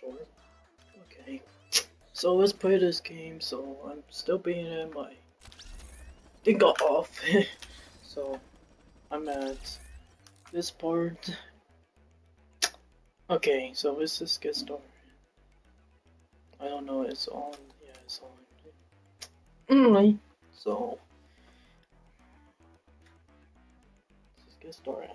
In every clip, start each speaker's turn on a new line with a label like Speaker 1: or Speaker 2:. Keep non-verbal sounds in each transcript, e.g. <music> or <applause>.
Speaker 1: short. Okay. So let's play this game. So I'm still being in my thing got off. <laughs> so I'm at this part. Okay, so let's just get started. I don't know, it's on. Yeah, it's on. Mm, so let's just get started.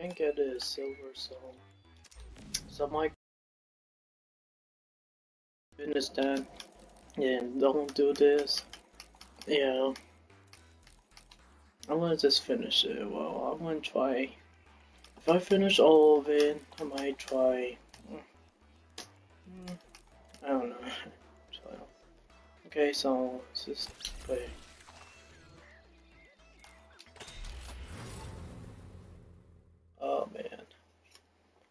Speaker 1: Can't get a silver, so so my goodness, Dad. Yeah, don't do this. Yeah. I want to just finish it. Well, I'm gonna try. If I finish all of it, I might try. Mm, I don't know. <laughs> okay, so let's just play. Oh man.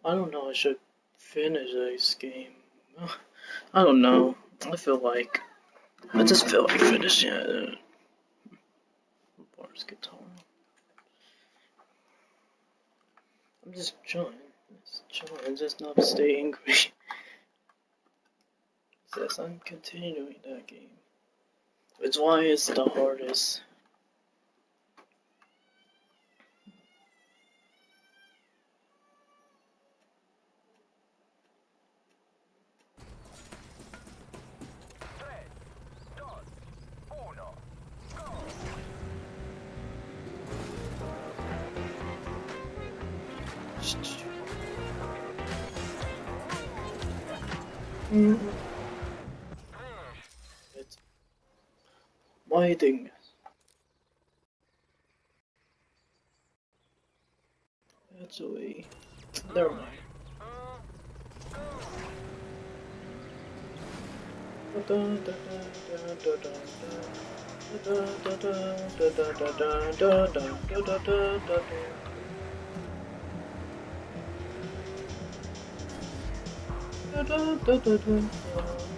Speaker 1: I don't know, I should finish this game. <laughs> I don't know. I feel like. I just feel like finishing it. Bars guitar. I'm just trying. Just trying, just not stay angry. <laughs> Says I'm continuing that game. It's why it's the hardest. My thing. Actually, never mind. <laughs>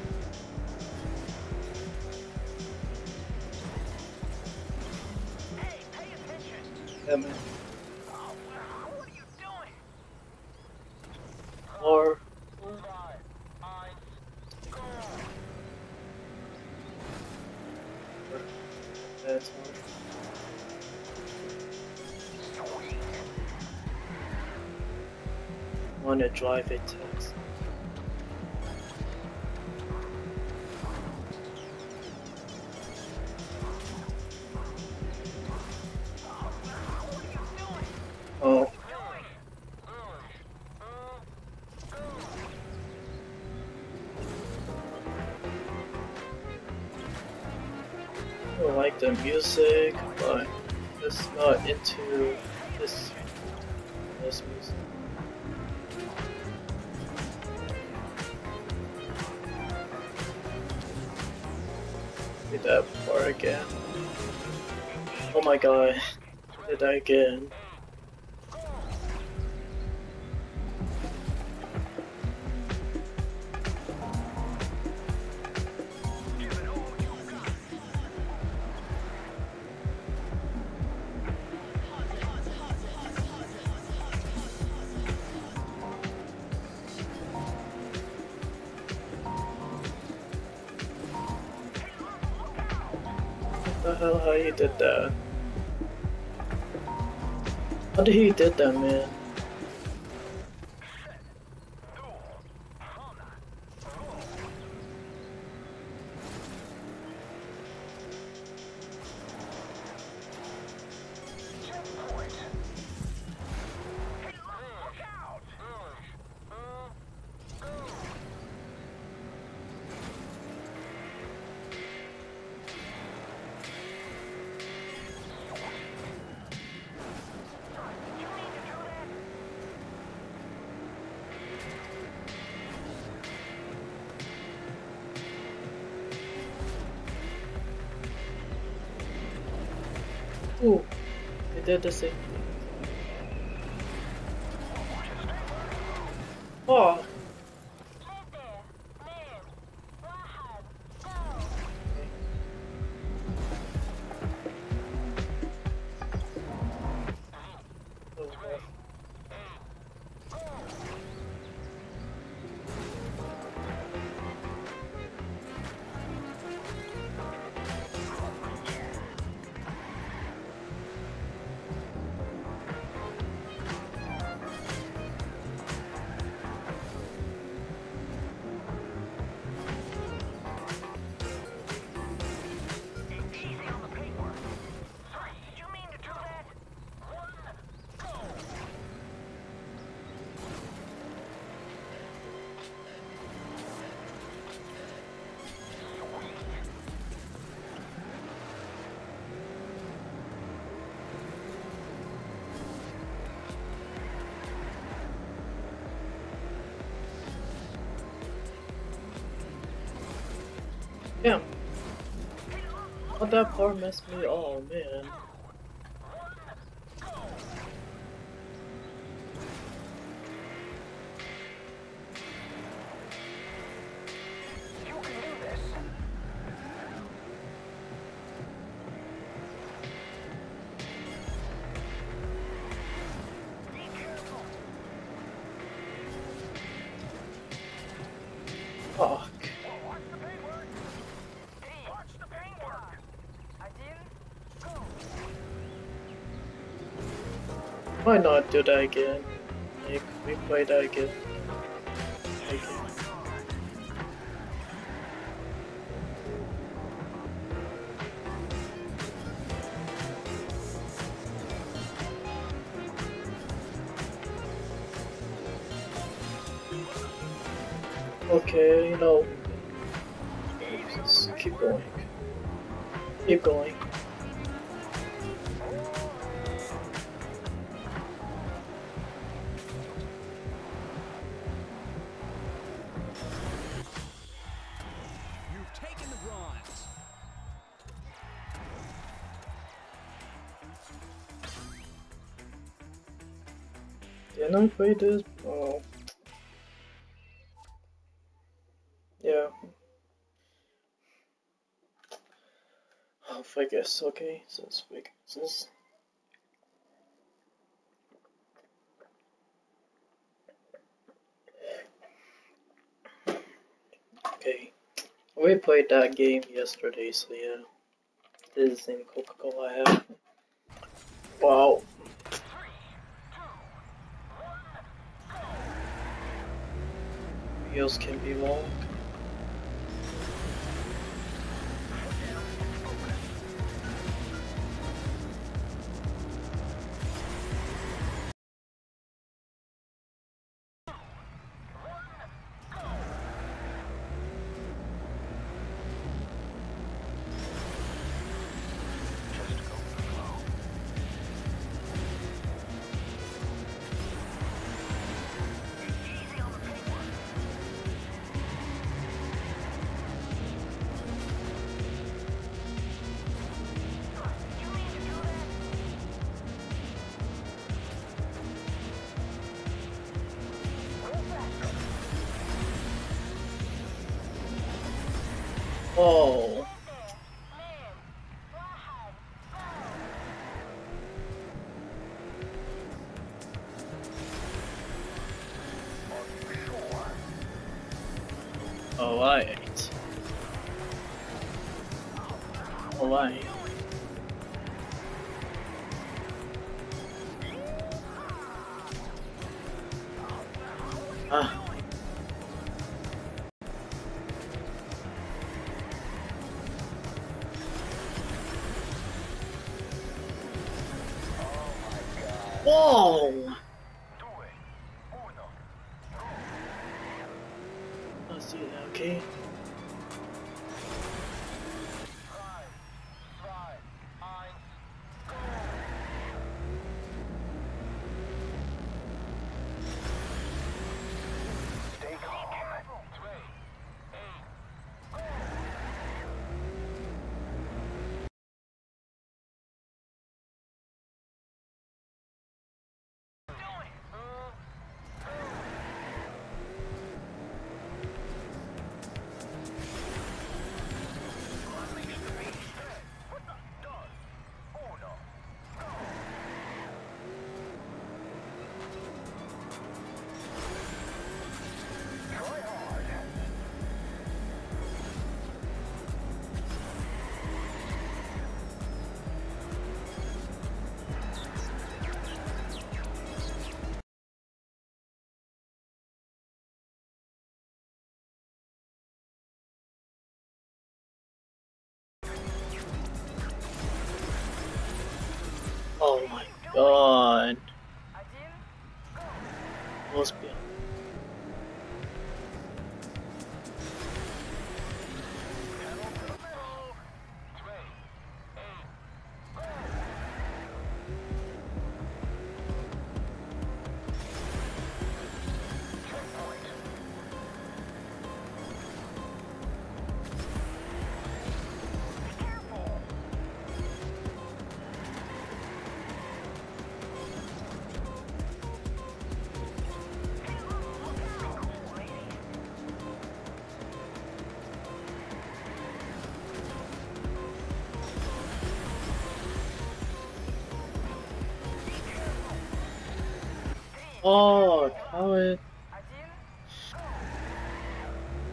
Speaker 1: Yeah, man. Or the music, but just not into this this music. Did that part again. Oh my god. Did that again. How did he did that man? Did the same that part messed me. Oh man. Why not do that again? Like, we play that again. I play this? Oh. Yeah. Oh, I guess, okay, since we, since... Okay. We played that game yesterday, so yeah. This is the same Coca-Cola I have. Wow. Wheels can be long. Ah. Oh my god.
Speaker 2: Alright.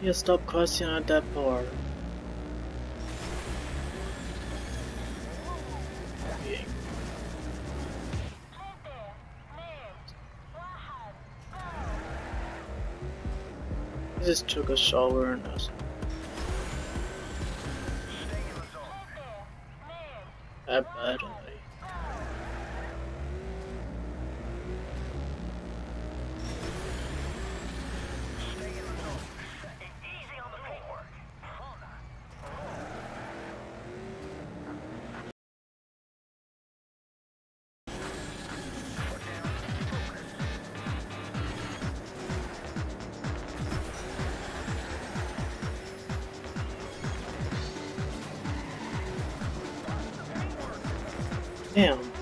Speaker 1: You stop questioning that
Speaker 2: point.
Speaker 1: I just took a shower and
Speaker 2: us.
Speaker 1: Damn.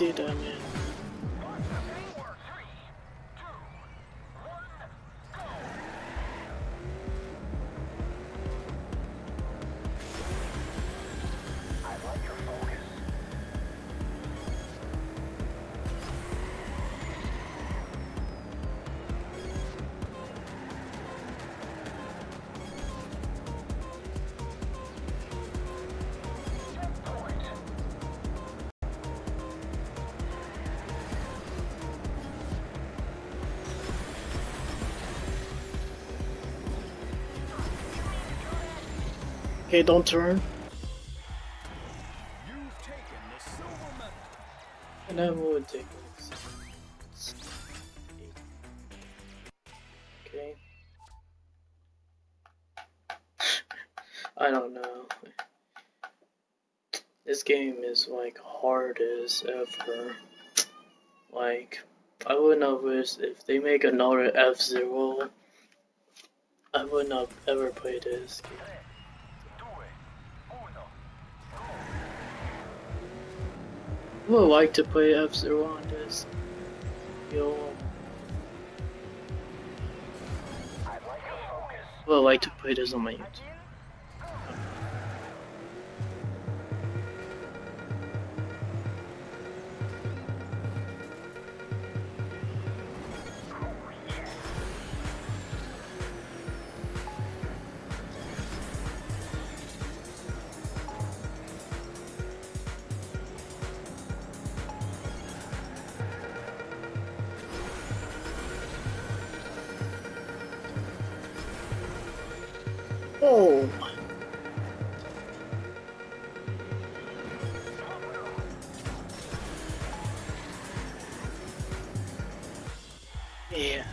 Speaker 1: See that man. Okay, don't turn. And then would take. Okay. I don't know. This game is like hard as ever. Like, I would not wish if they make another F Zero. I would not ever play this game. Would like to play F Zero on this. Yo.
Speaker 2: I
Speaker 1: would like to play this on my YouTube. Yeah.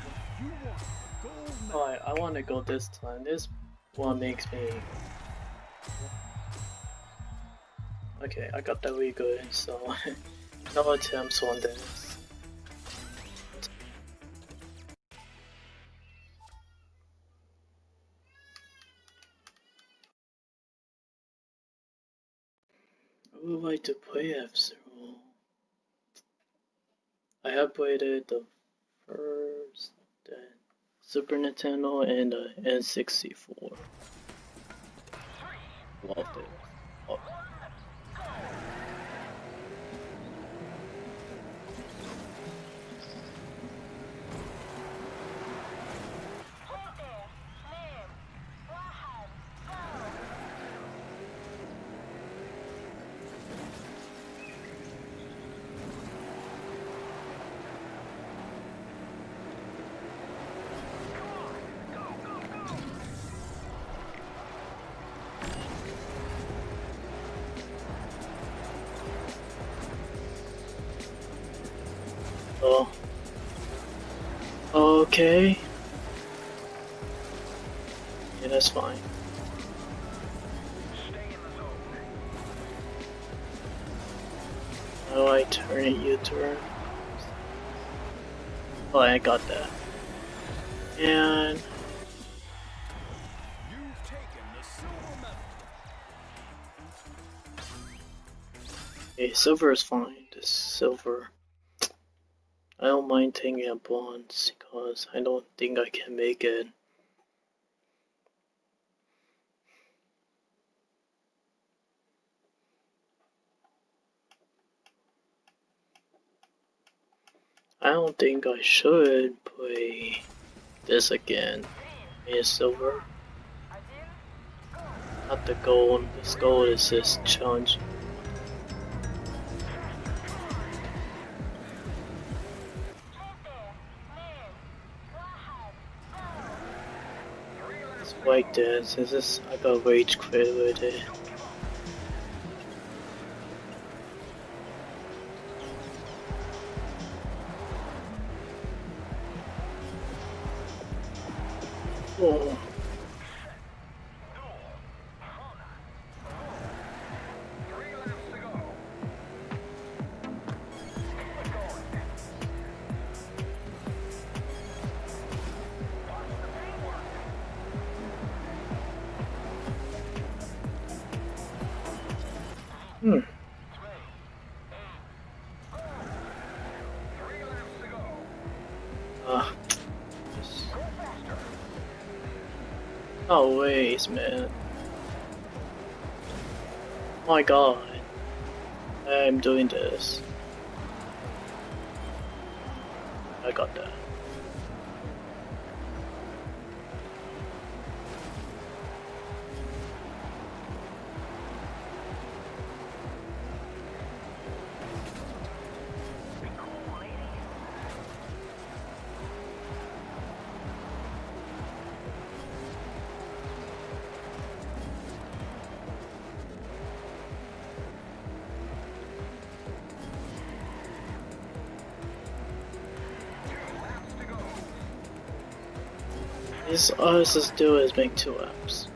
Speaker 1: Alright, I want to go this time. This one makes me. Okay, I got that really good, so no attempts on this. I would like to play F-Zero. I have played it the first, then Super Nintendo and the N64. Loved it.
Speaker 2: Loved
Speaker 1: it. Okay. Yeah, that's fine. How I turn it U-turn? Oh, I got that. And okay, silver is fine. This silver. I don't mind taking a bronze because I don't think I can make it. I don't think I should play this again. Maybe silver. Not the gold. This gold is just challenge. Like this. This is I got rage quit with it. Oh. No ways, man. My god. I'm doing this. I got that. This all this is do is make two apps.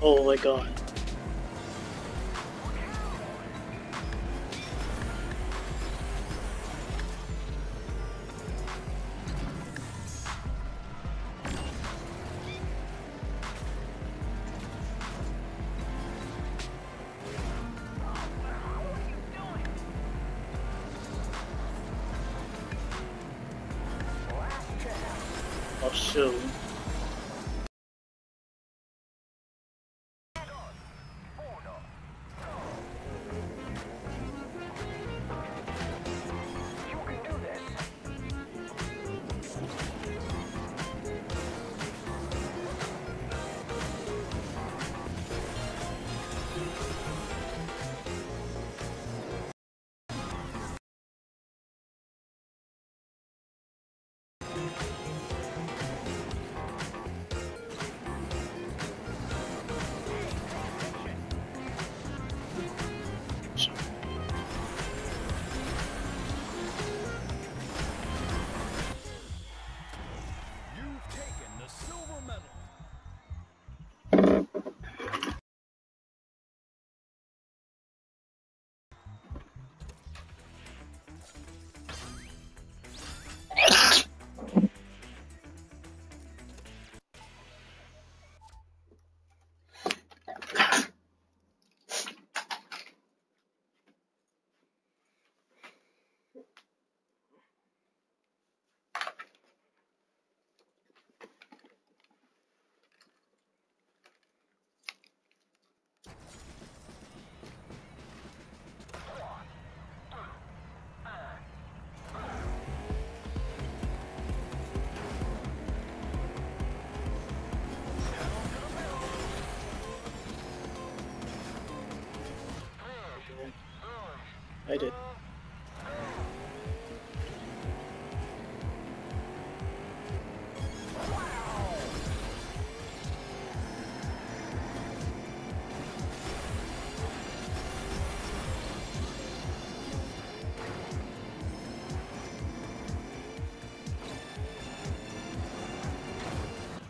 Speaker 3: Oh my god.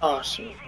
Speaker 1: 啊是。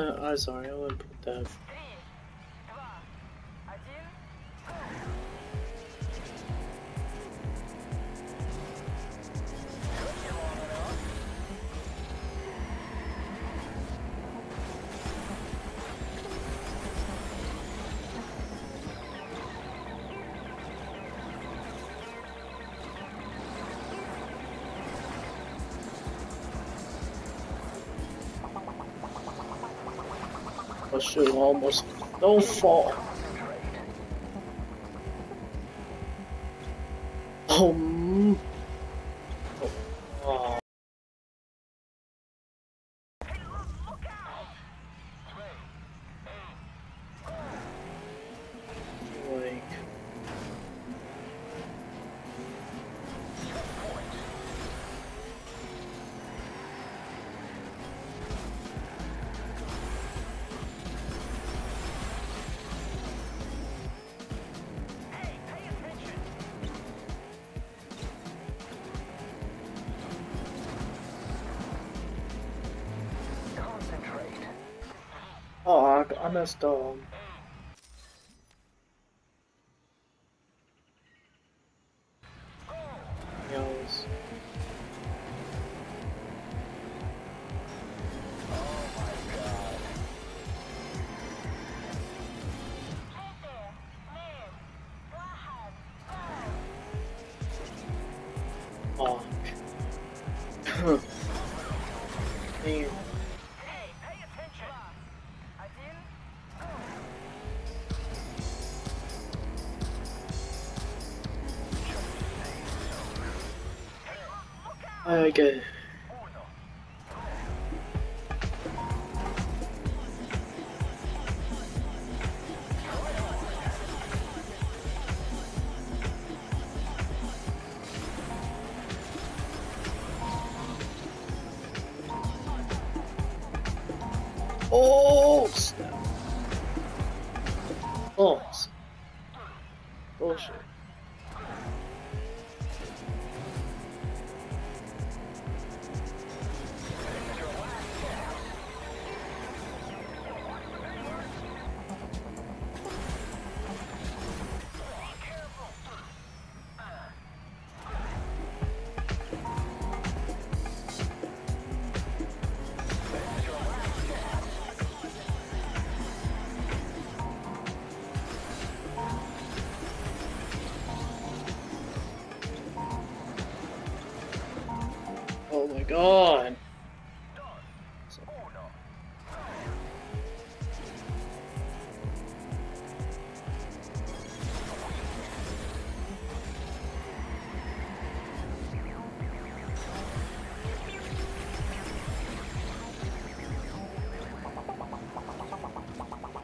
Speaker 3: Uh, I'm sorry, I wouldn't put that.
Speaker 1: Russia não no
Speaker 3: Oh,
Speaker 1: I, I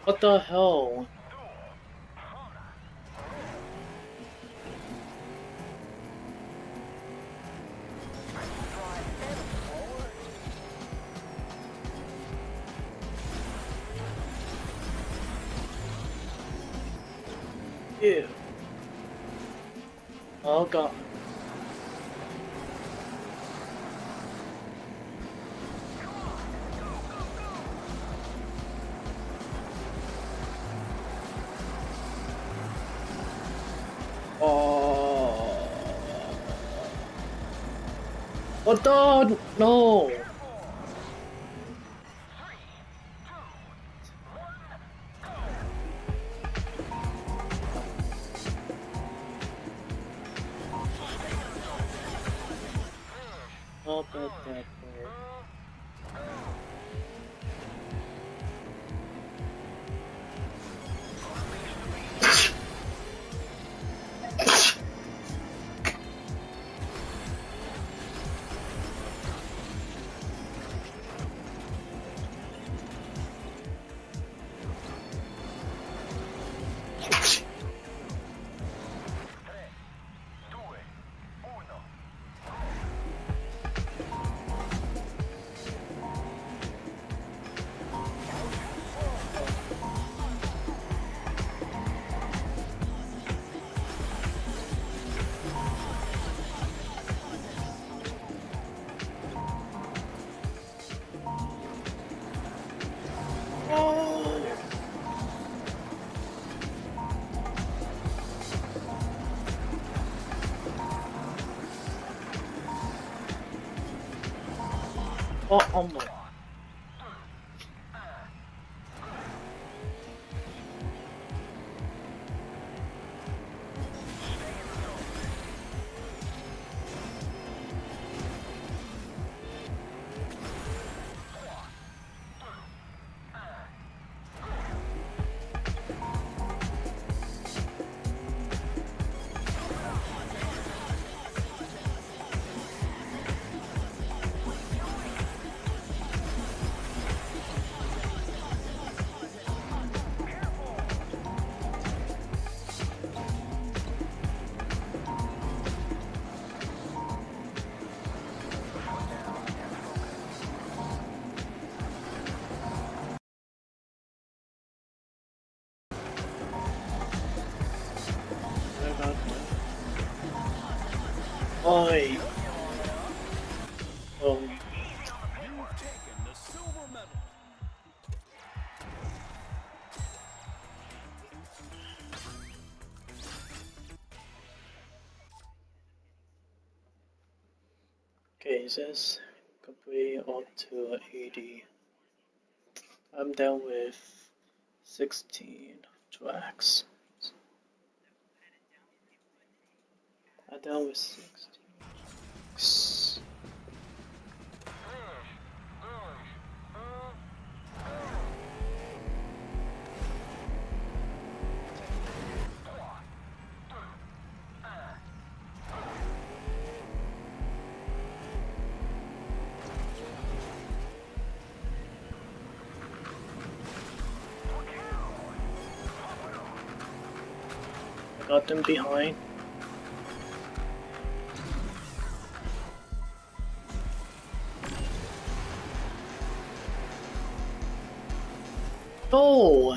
Speaker 1: What the hell? The? No. Oh, phases, complete up to 80. I'm down with 16 tracks. I'm down with 16. tracks. Them behind. Oh!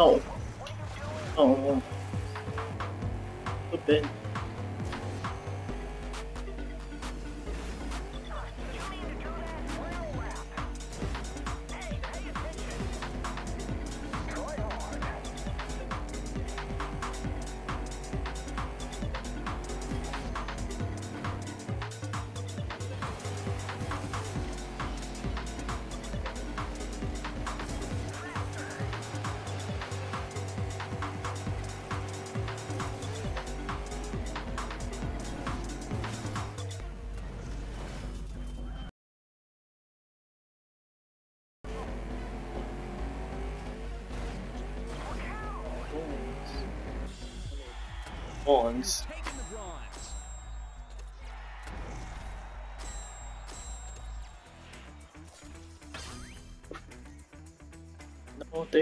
Speaker 1: Oh. Oh. Flip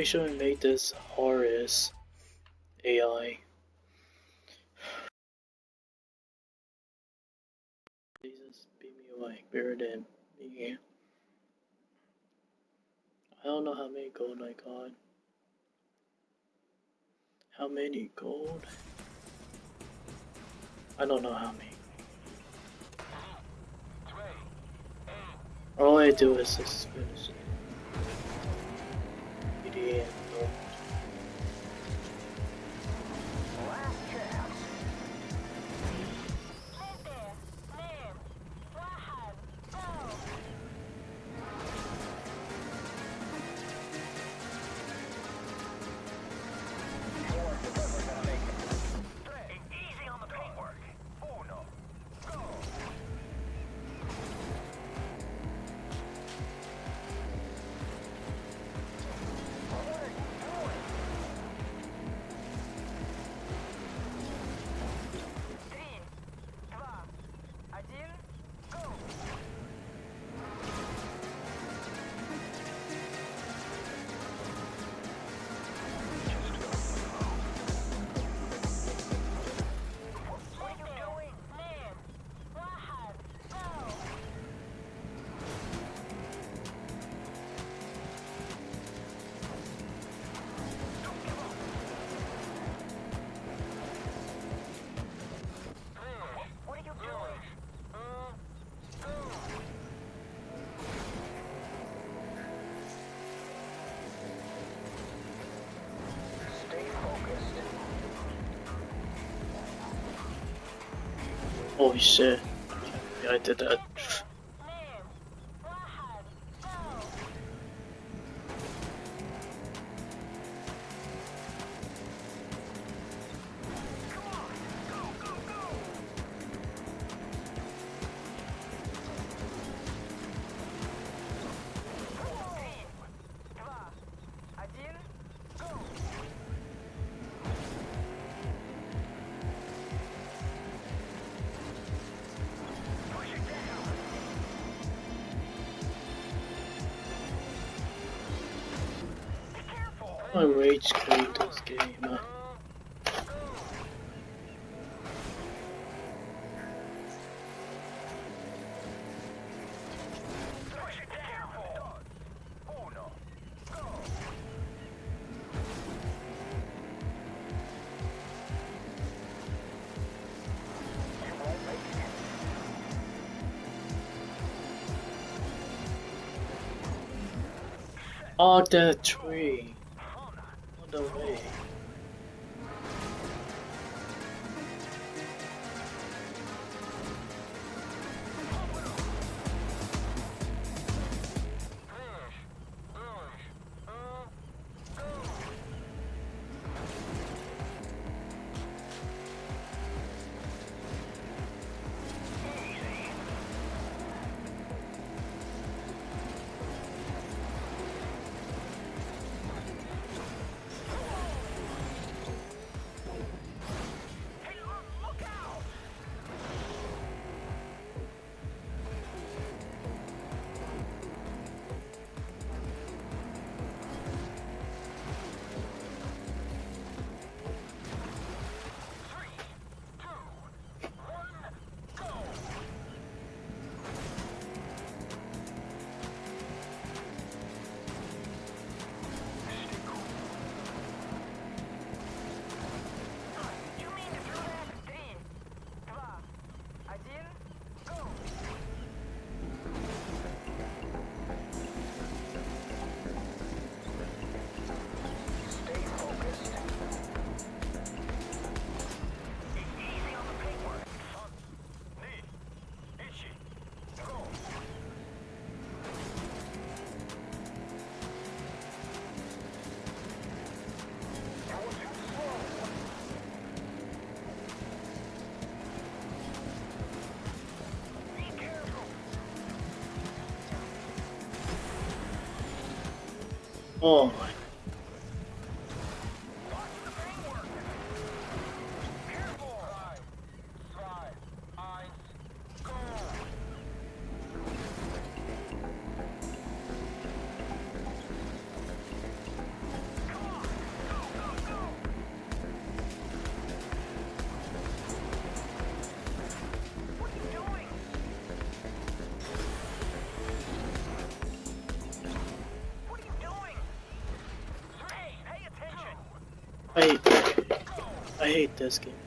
Speaker 1: should have make this Horus AI. Jesus, be me away, buried in. Yeah. I don't know how many gold I got. How many gold? I don't know how many. All I do is just. Holy shit. Yeah, I did that. Oh, the tree, all the way. Oh. Hate this game.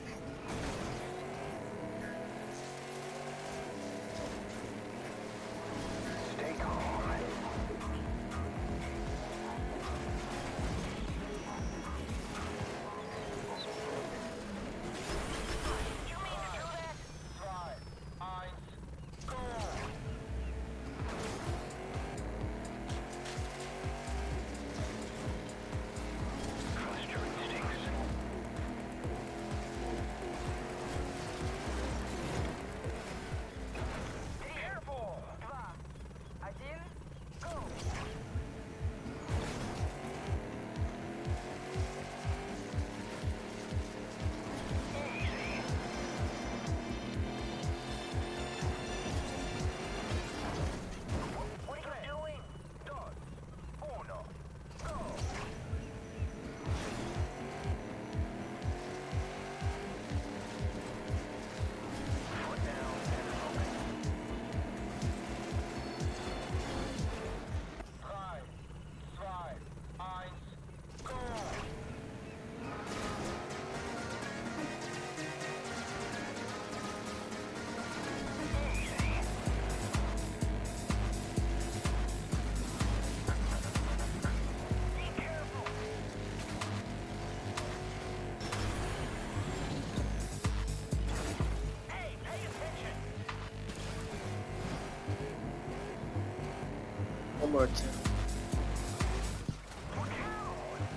Speaker 2: or two.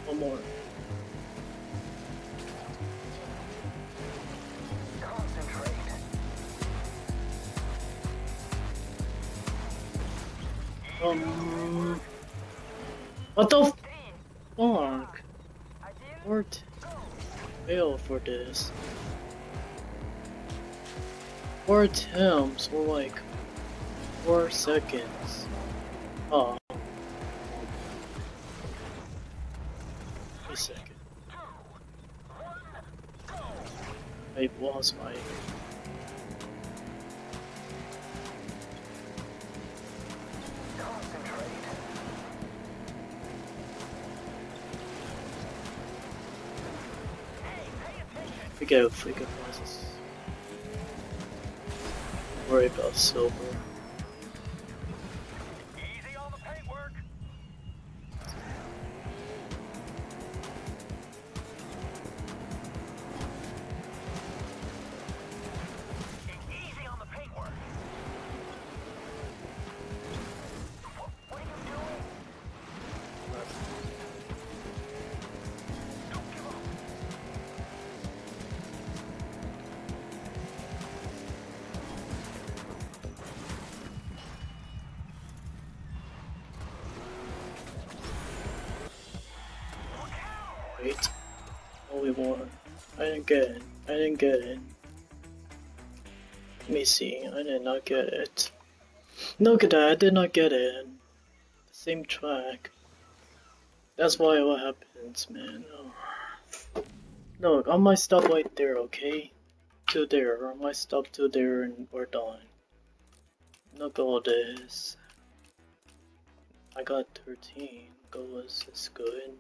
Speaker 1: Or more. Um, what the fuck? What? Fail for this. Four attempts, or like, four seconds. Oh. Wait a second. I was my.
Speaker 2: Concentrate. Hey, pay attention!
Speaker 1: Forget freaking process. Worry about silver. Look at that. I did not get it. Same track. That's why what happens, man. Oh. Look, I might stop right there, okay? To there. I might stop to there and we're done. Look at all this. I got 13. Goals is good.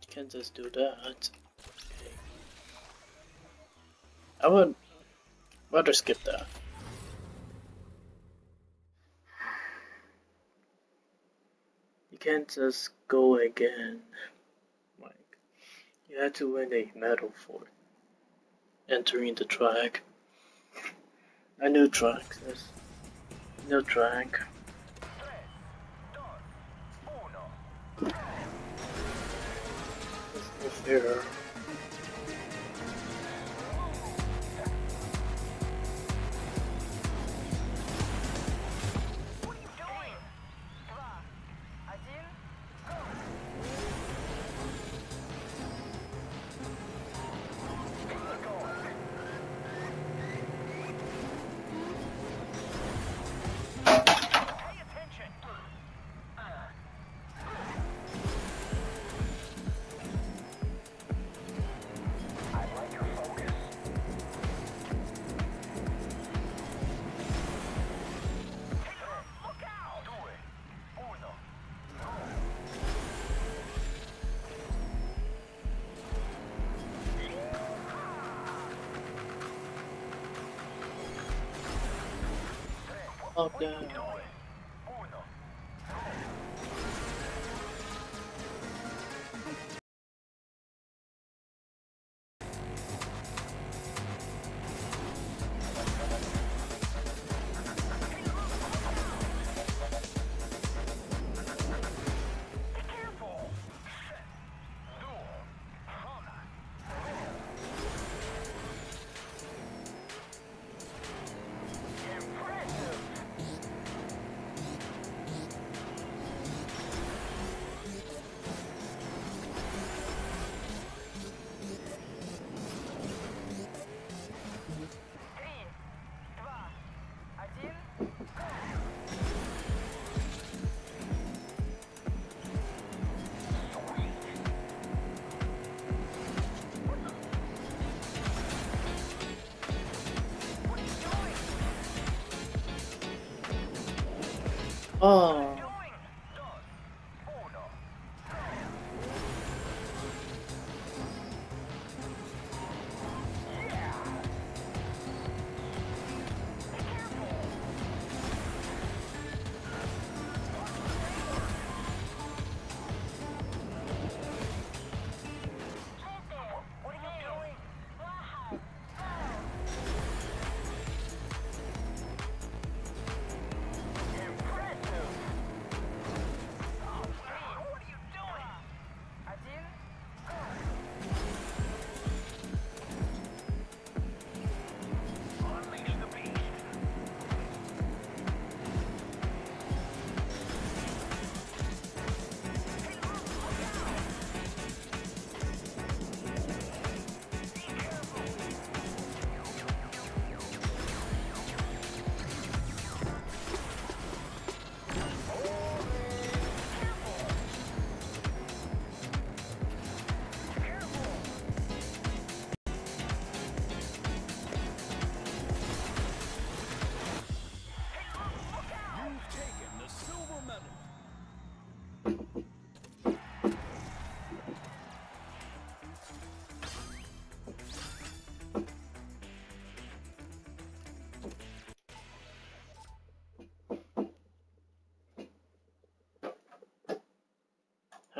Speaker 1: You can't just do that. Okay. I would rather skip that. Can't just go again. Like, you had to win a medal for entering the track. A new track, yes. New track.
Speaker 2: Tres, dos, uno. Oh,
Speaker 1: Fuck that.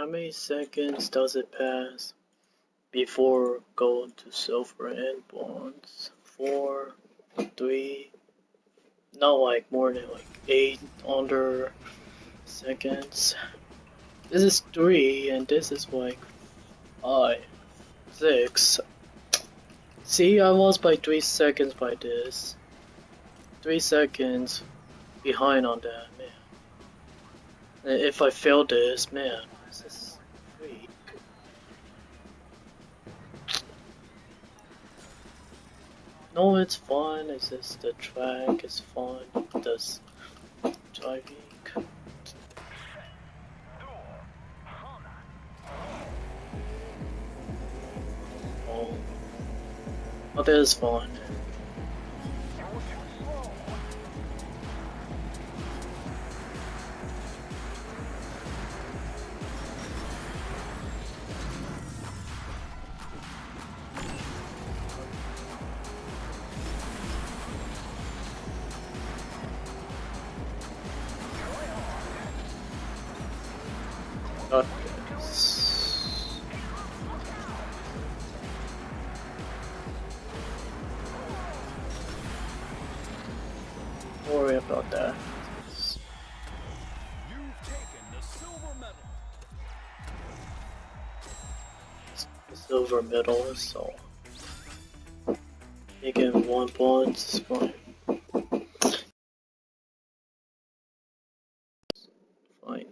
Speaker 1: How many seconds does it pass before gold to silver and bronze? Four, three, not like more than like eight under seconds. This is three, and this is like five, six. See, I lost by three seconds by this. Three seconds behind on that, man. If I fail this, man, this is weak. No, it's fun. It's just the track is fun. This driving. Oh, oh, that is.
Speaker 3: Silver
Speaker 1: middle, so you get one point is fine. Fine.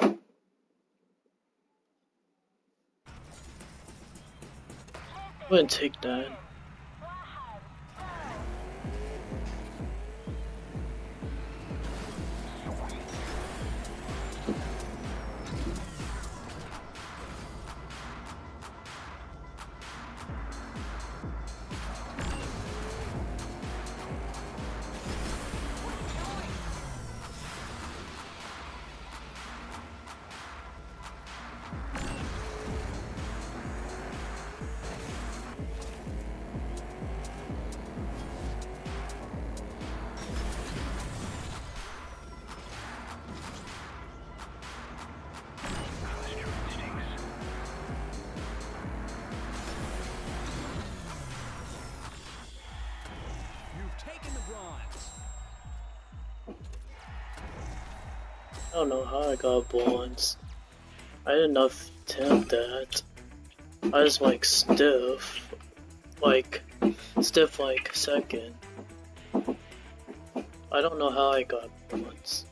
Speaker 1: I'm gonna take that. Don't know how I got bronze. I did not attempt that. I was like stiff. Like, stiff like second. I don't know how I got bronze.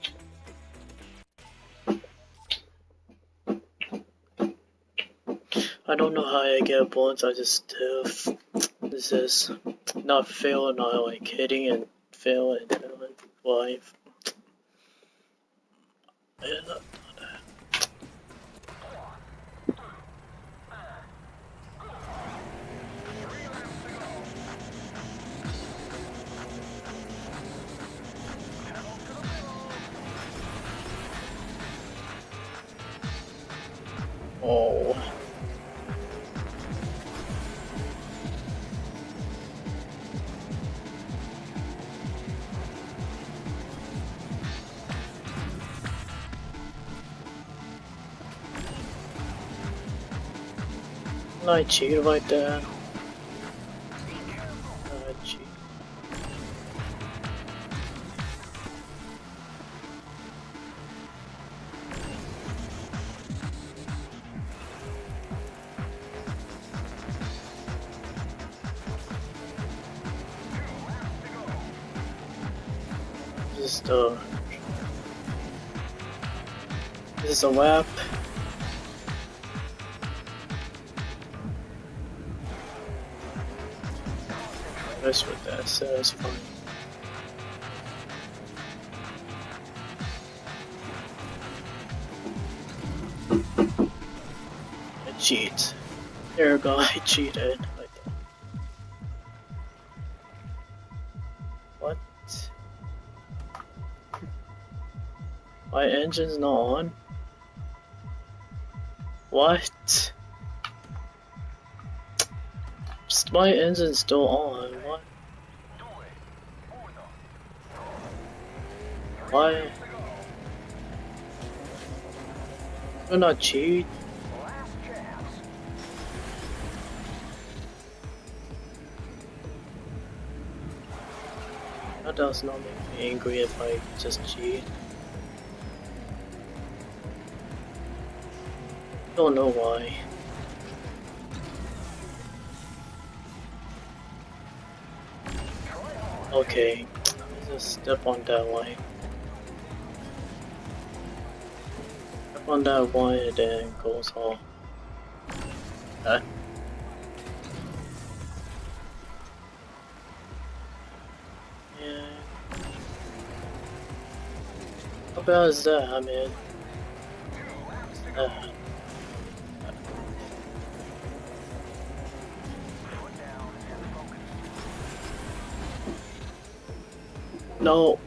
Speaker 1: I don't know how I get bronze, I just stiff. This is not fail, not like hitting and fail and life. Oh. I cheat like that. Is a lap. mess with that, so it's fine. I cheat. There we go, I cheated. What? <laughs> My engine's not on? What? My engine's still on. What? Why? Do not cheat. That does not make me angry if I just cheat. Don't know why. Okay, just step on that line. Step on that line and then goes off. Okay. Yeah. How bad is that, I mean? No.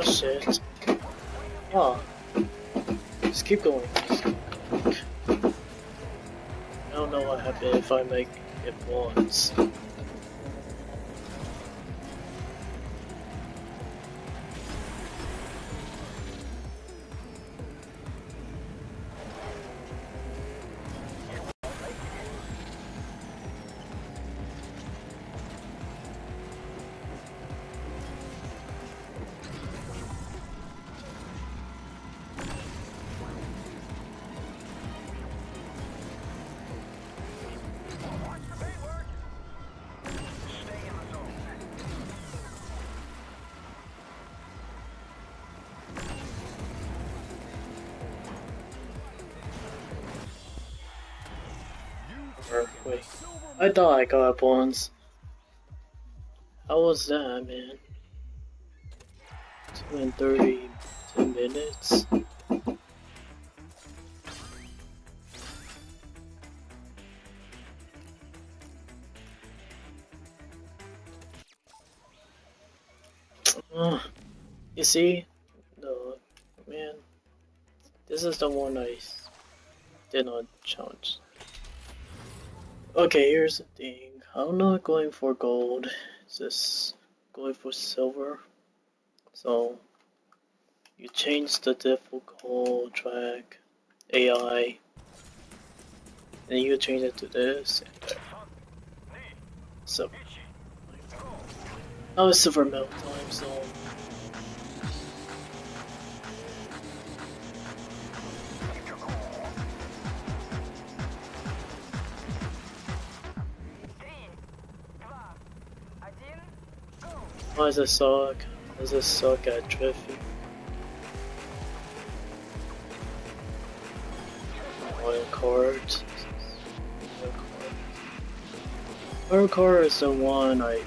Speaker 1: Oh shit. Oh. Just keep going. Just keep going. I don't know what happened if I make it once. I thought I got up once. How was that, man? 2 and 30, 10 minutes. Ah, you see? No, man. This is the one I did not challenge. Okay, here's the thing. I'm not going for gold. Just going for silver. So you change the difficult track, AI, and you change it to this. So now it's silver medal time. So why does it suck? Does it suck at drifting? Oil cards. Oil cards. Oil card is the one I.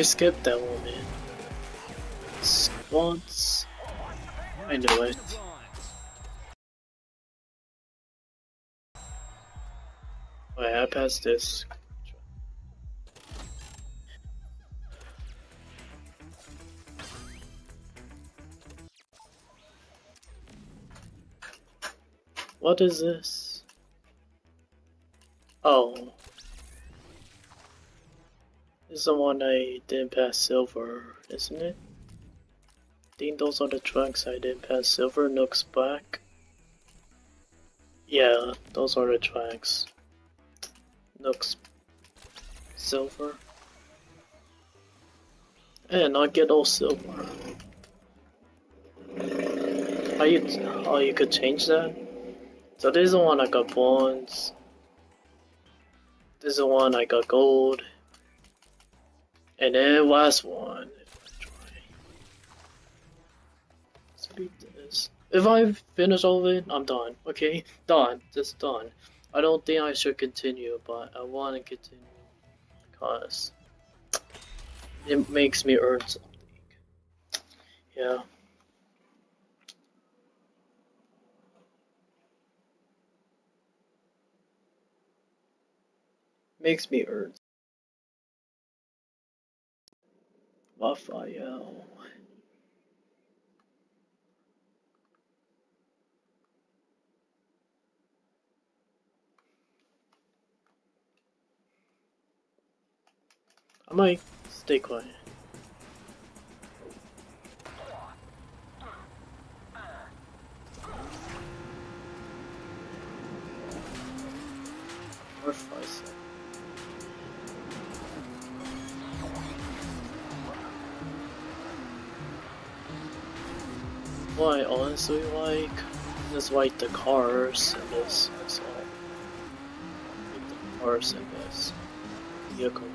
Speaker 1: I skipped that one, man. Once. I knew it. Wait, I passed this. What is this? Oh. This is the one I didn't pass silver, isn't it? I think those are the tracks I didn't pass silver, Nook's back. Yeah, those are the tracks. Looks silver. And I get all silver. How you oh you could change that? So this is the one I got bronze. This is the one I got gold. And then last one. Beat this. If I finish all of it, I'm done. Okay? <laughs> Done. Just done. I don't think I should continue, but I want to continue because it makes me earn something. Yeah. Makes me earn. Raphael. I might stay quiet. I honestly like is like the cars and this. That's all. Like the cars and this vehicles.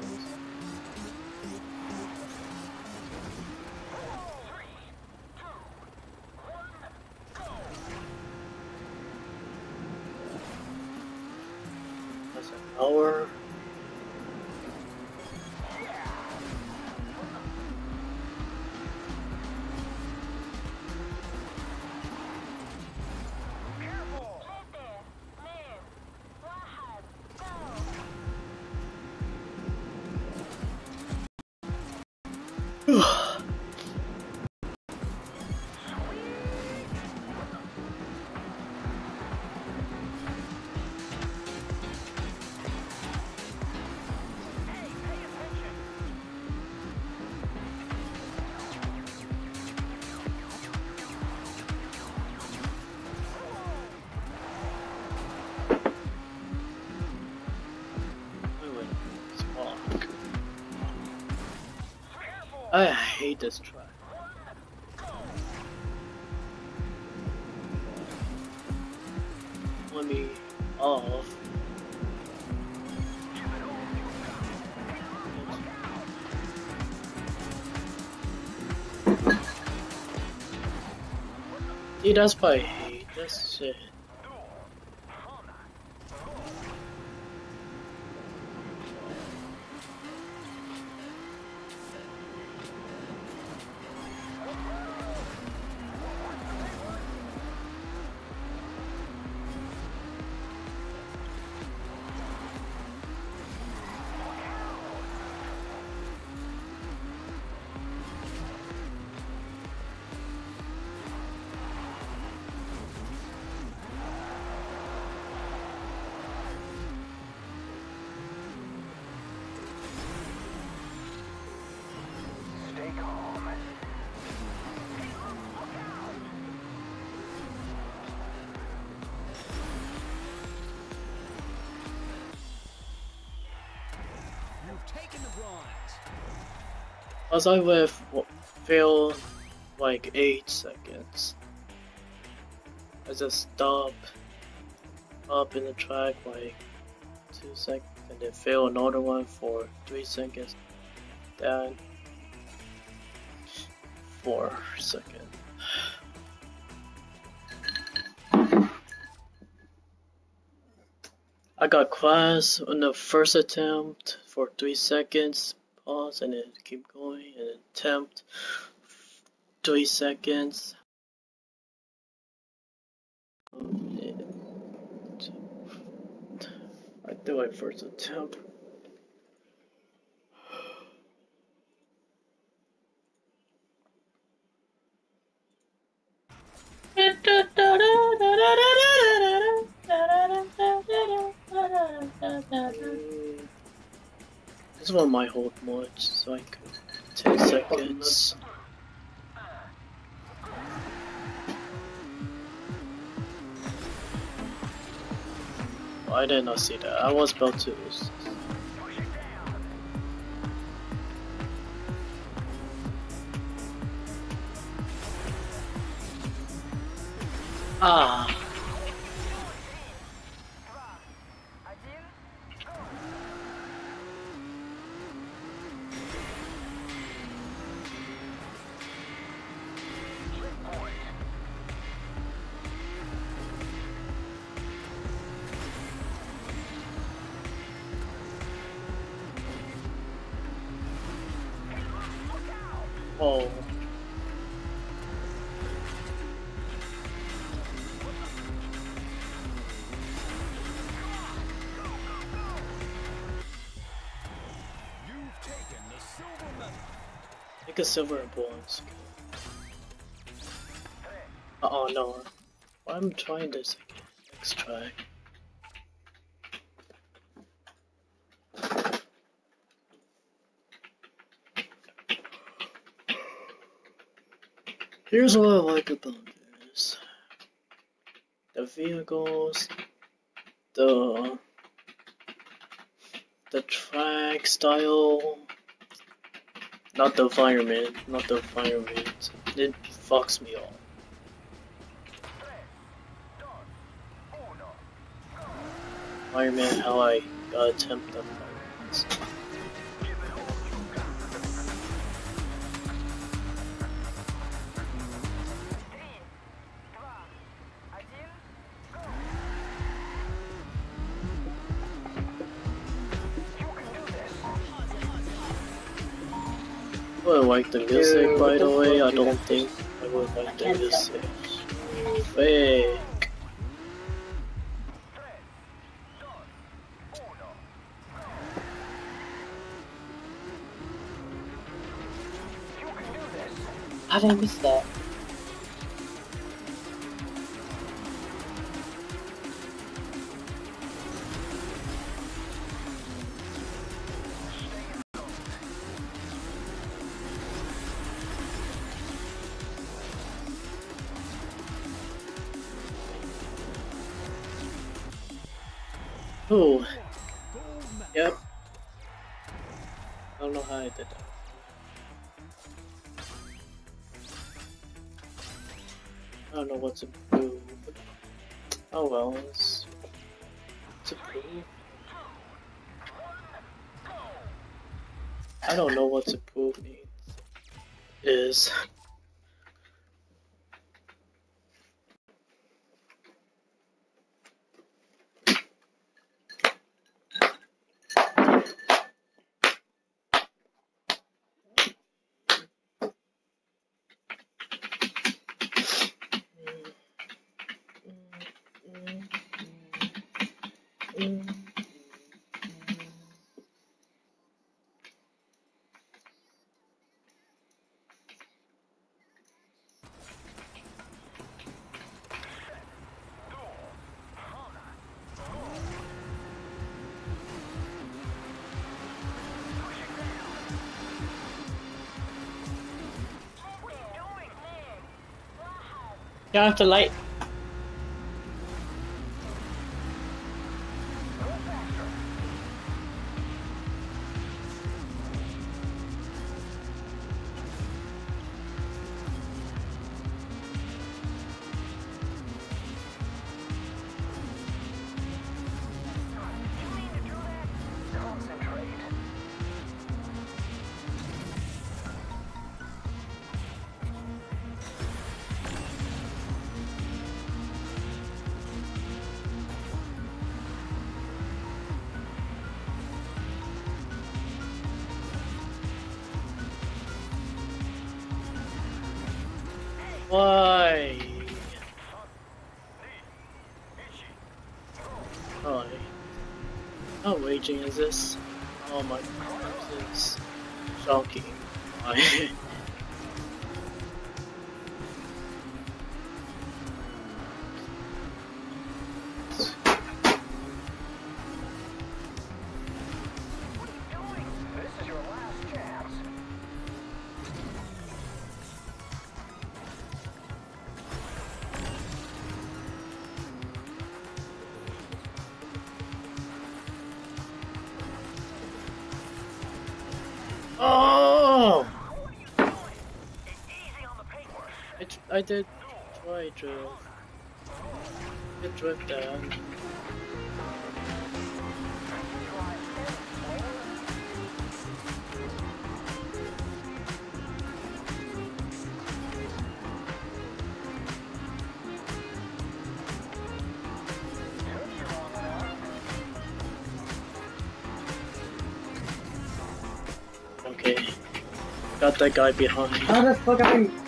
Speaker 1: That's an hour. This track. Let me off. See, that's why I hate this shit. As I would have failed like 8 seconds. I just stop up in the track like 2 seconds and then fail another one for 3 seconds. Then 4 seconds. I got class on the first attempt for 3 seconds, pause and then keep going attempt 3 seconds. I do my first attempt. This one might hold much, so I could 10 seconds. I did not see that. I was about to. Ah.
Speaker 3: Silver
Speaker 1: bronze. Uh oh, no. I'm trying this again. Next try. Here's what I like about this. The vehicles, the the track style, not the fireman. not the fireman. It fucks me off. Fireman, how I gotta attempt the environments. The music, by the way. I don't think I would like the music. Fake.
Speaker 4: How did I miss that?
Speaker 1: To prove. I don't know what to means. Is
Speaker 5: you
Speaker 1: have to light. Raging is this? Oh my god, this is shocking. <laughs> I, did try drift. Did drift down. Okay. Got that guy behind.
Speaker 4: How the fuck shit? I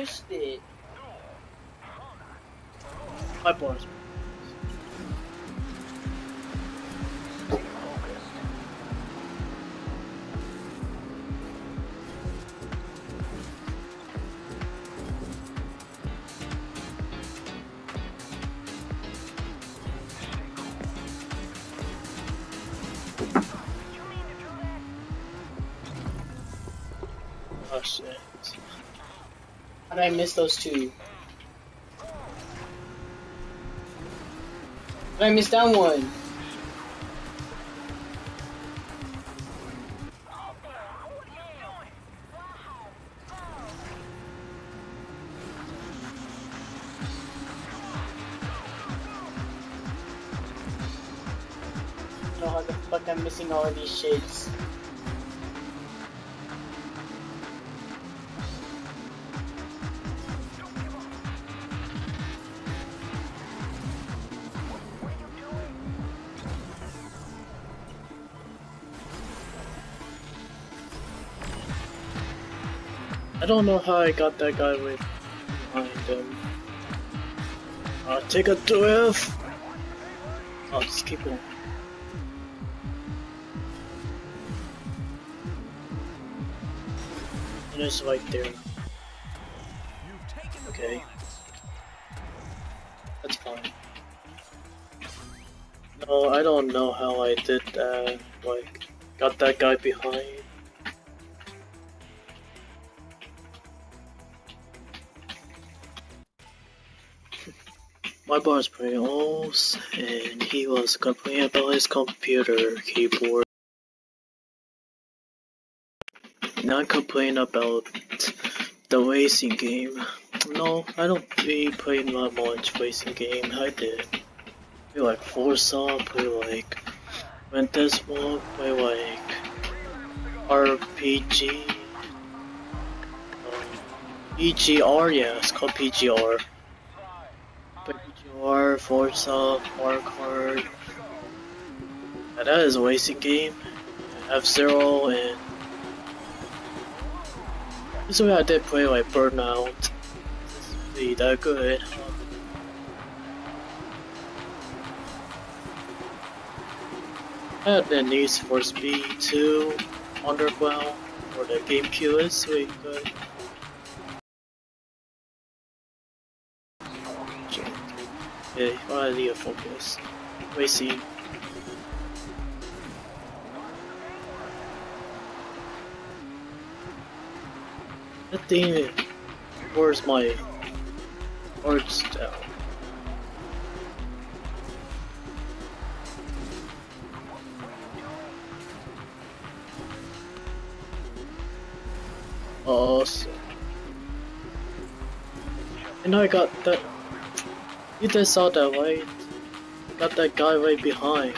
Speaker 4: pushed it.
Speaker 1: My bars.
Speaker 4: Miss those two? Did I miss that one? Know how the fuck I'm missing all of these shits.
Speaker 1: Don't know how I got that guy with behind him. Uh, take a drift! Oh, just keep going. It is right there. Okay. That's fine. No, I don't know how I did that. Like, got that guy behind. My boss old, and he was complaining about his computer keyboard. Not complain about the racing game. No, I don't really play that much racing game. I did. Play like Forza, play like Ventismo, play like RPG. Um, PGR, yeah, it's called PGR. PGR, Forza, Mario Kart. Yeah, that is a racing game. F Zero and. So I did play like Burnout be that good. I had the Need for Speed 2 Underground for the GameCube is really good. Okay, I need to focus. Racing. That thing, where's my art style? Awesome. And I got that. You just saw that, right? Got that guy right behind.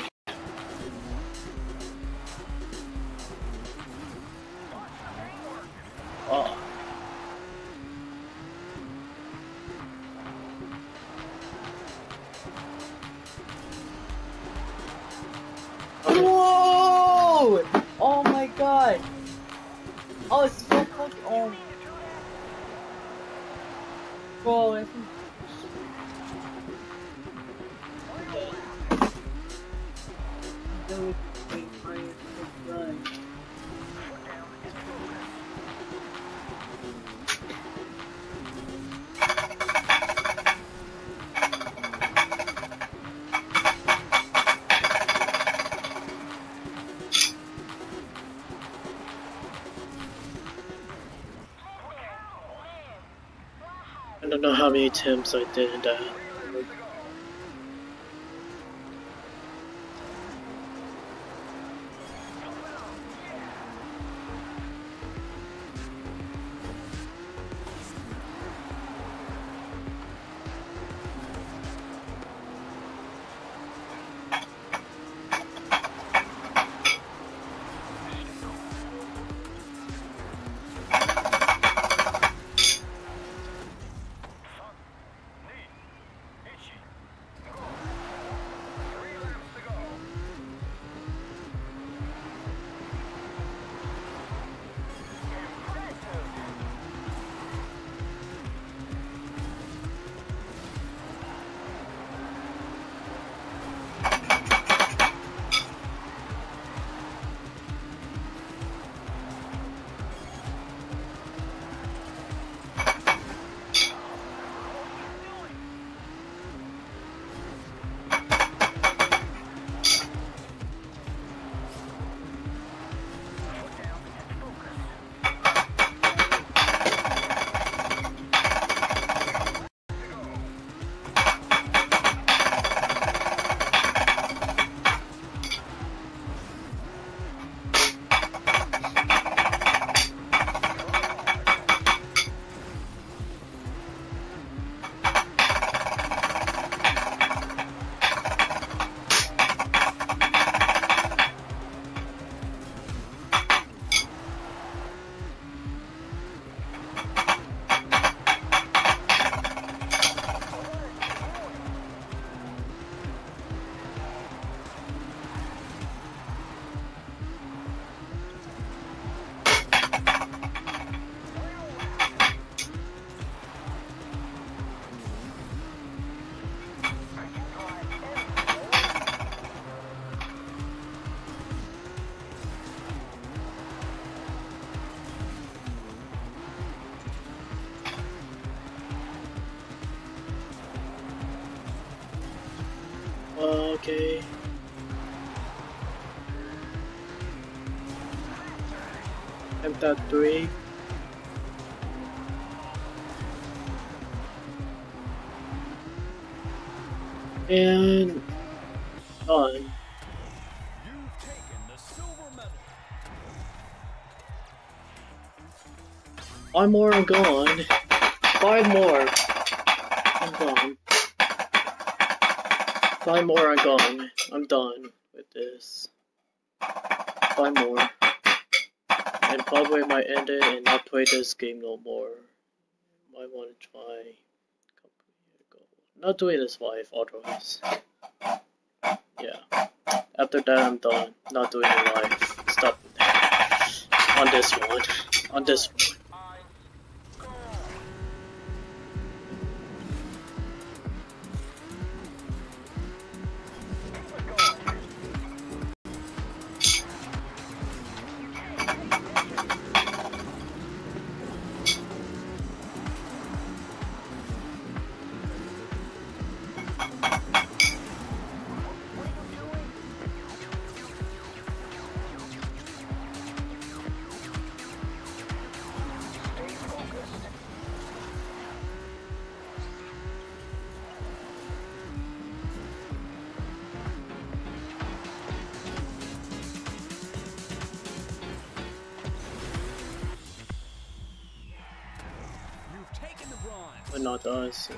Speaker 1: Attempts I did.
Speaker 2: Itchy.
Speaker 1: I'm three. And done.
Speaker 3: You've taken the silver medal.
Speaker 1: Five more are gone. Five more. I'm gone. Five more are gone. I'm done with this. Five more. Probably might end it and not play this game no more. Might want to try. Not doing this live, otherwise. Yeah. After that, I'm done. Not doing it live. Stop on this one. On this one. Not us.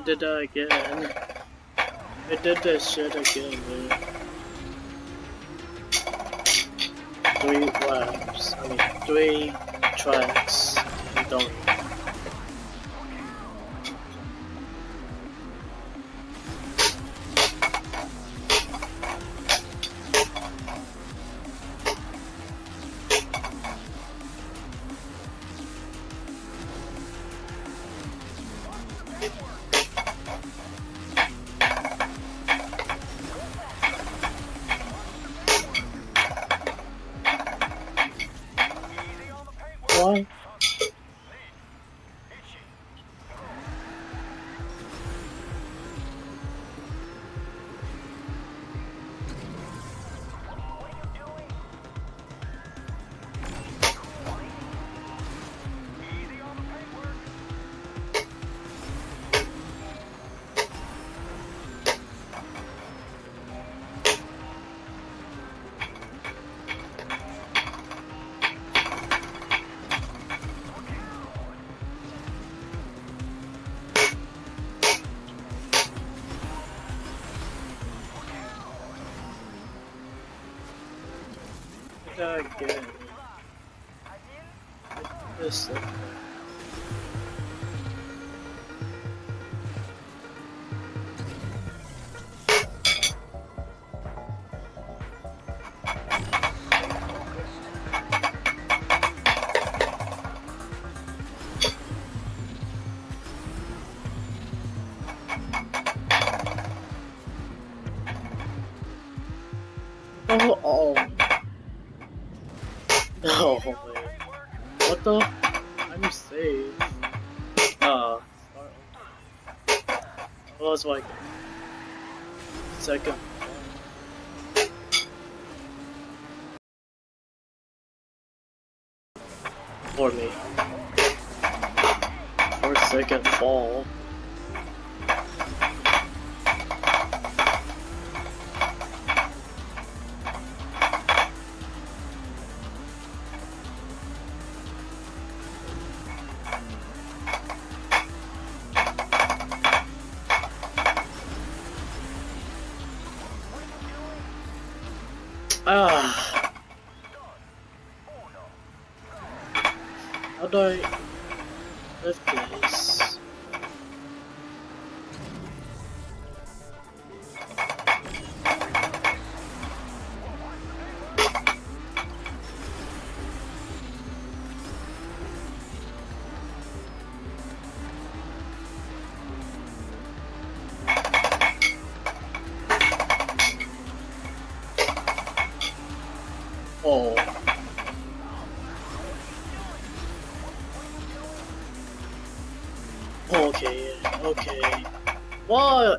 Speaker 1: Did that again. I did this shit again, dude. Three laps. I mean, three tracks. I'm Again. Was like, second. What?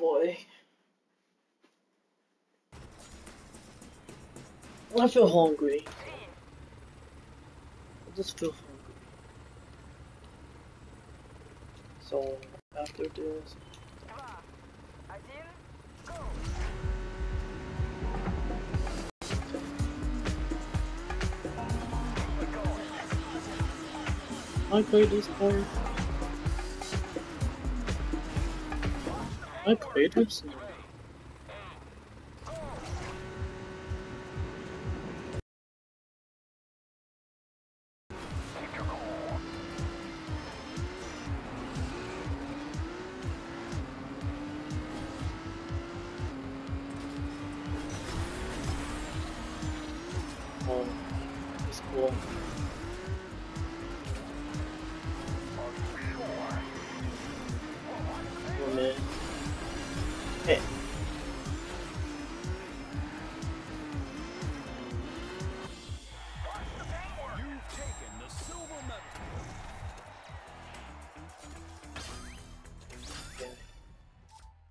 Speaker 1: boy. I feel hungry. I just feel hungry. So, after this... I played this part. I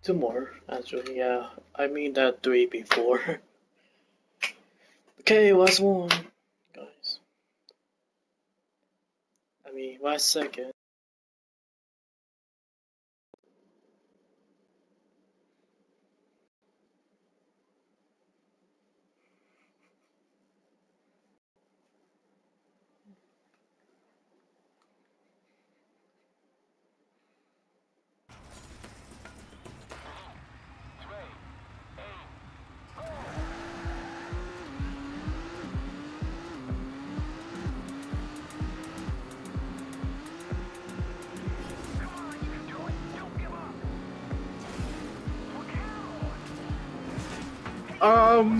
Speaker 1: Two more, actually, yeah. I mean that three before. <laughs> okay, last one, guys. I mean, last second.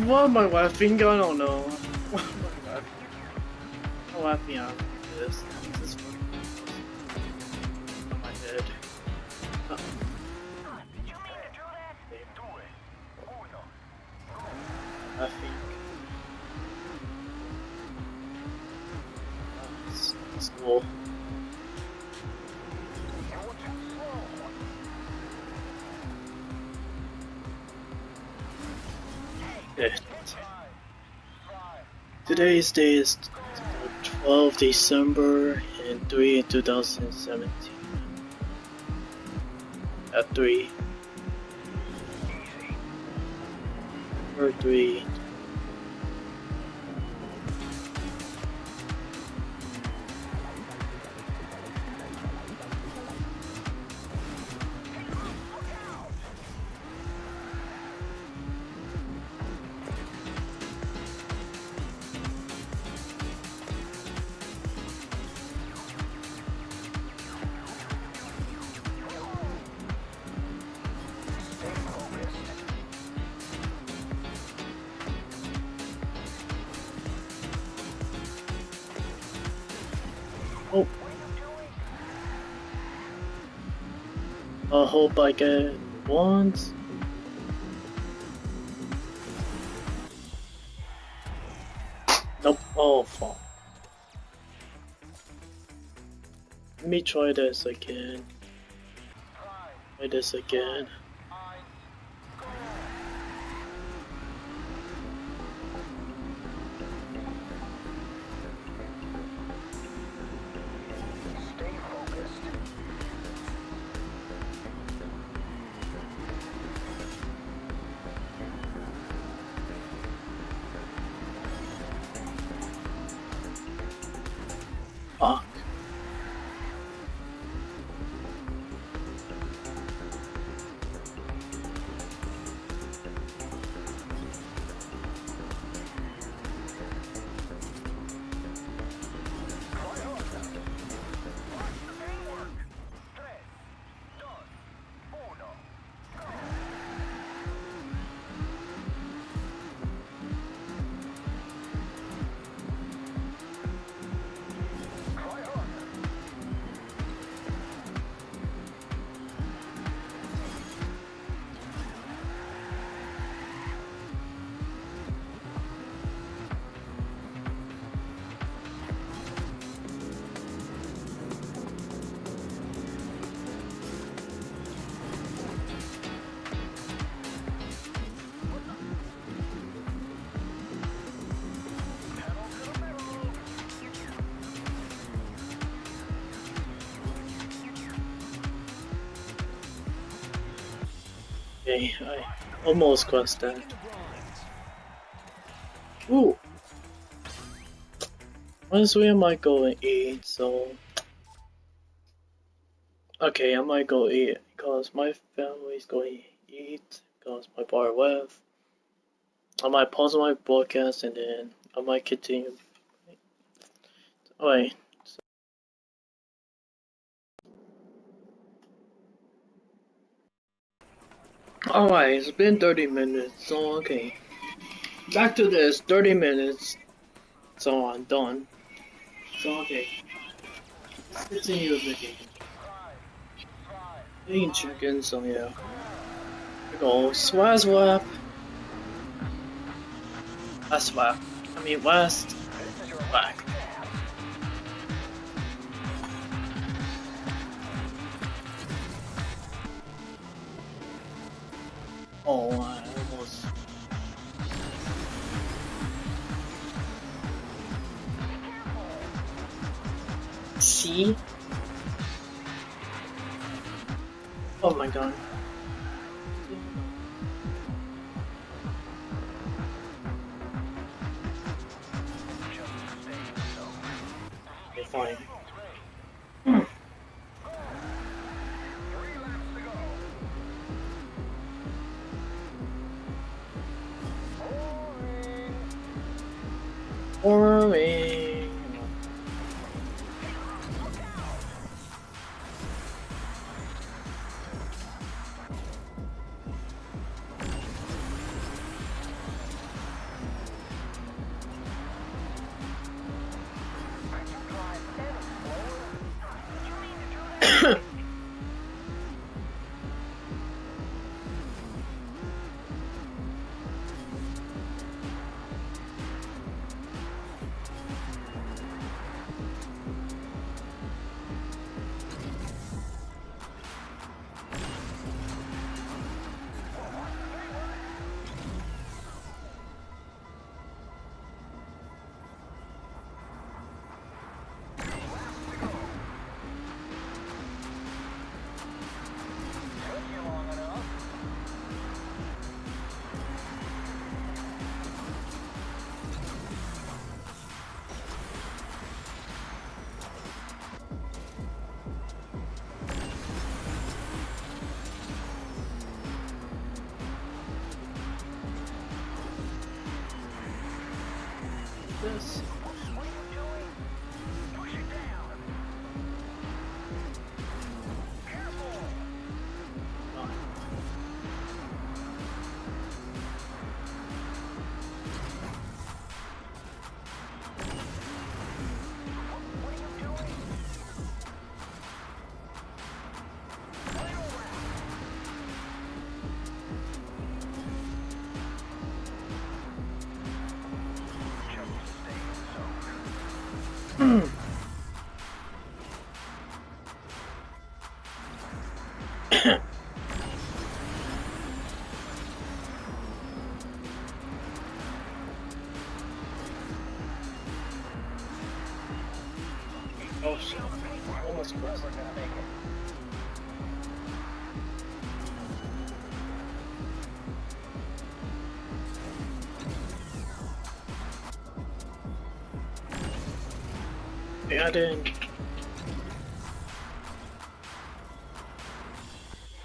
Speaker 1: What am I laughing? I don't know. What am I laughing? I'm laughing Today's day is 12 December and 3 in 2017. At 3. Or 3. I hope I get once. Nope. Oh, fuck. Let me try this again. Try this again. Okay, I almost crossed that. Ooh. Honestly, I might go and eat, so. Okay, I might go eat because my family's going to eat because my bar left. I might pause my broadcast and then I might continue. Alright. Alright, it's been 30 minutes, so okay. Back to this, 30 minutes. So I'm done. So okay. Let's continue with the game. Eating chicken, so yeah. We go swaz swap. Last swap. I mean last whack. Oh, I almost. Oh my god. Fine.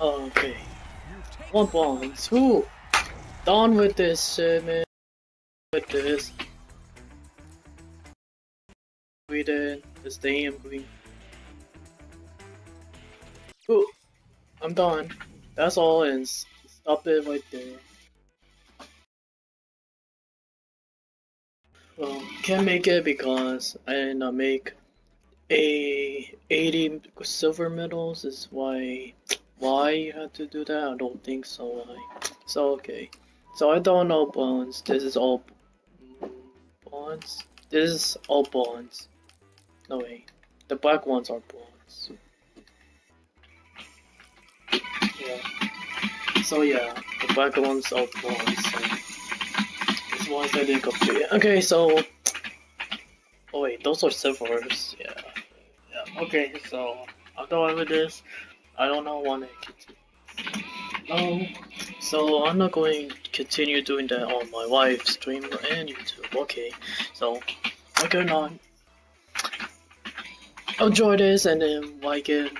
Speaker 1: Oh, okay. One points. Woo! Done with this man. With this. We did this damn green. Ooh, I'm done. That's all, and stop it right there. Well, can't make it because I did not make a 80 silver medals. Is why why you had to do that? I don't think so. So okay. So I don't know bonds. This is all bonds. This is all bonds. No way. The black ones are bonds. Yeah. So yeah, the black ones are bonds. So these ones I didn't complete. Okay, so. Oh wait, those are silvers. Yeah. Okay, so I'm done with this. I don't know when I continue. Oh, so I'm not going to continue doing that on my wife's stream and YouTube. Okay, so I'm gonna enjoy this and then like it